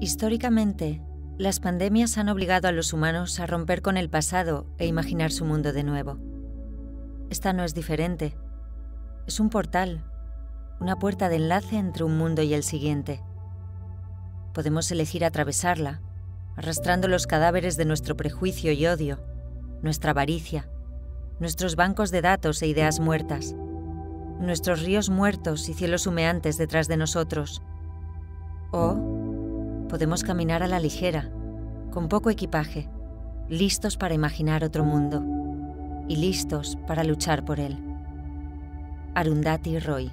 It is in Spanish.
Históricamente, las pandemias han obligado a los humanos a romper con el pasado e imaginar su mundo de nuevo. Esta no es diferente. Es un portal, una puerta de enlace entre un mundo y el siguiente. Podemos elegir atravesarla, arrastrando los cadáveres de nuestro prejuicio y odio, nuestra avaricia, nuestros bancos de datos e ideas muertas, nuestros ríos muertos y cielos humeantes detrás de nosotros. O podemos caminar a la ligera, con poco equipaje, listos para imaginar otro mundo y listos para luchar por él. Arundhati Roy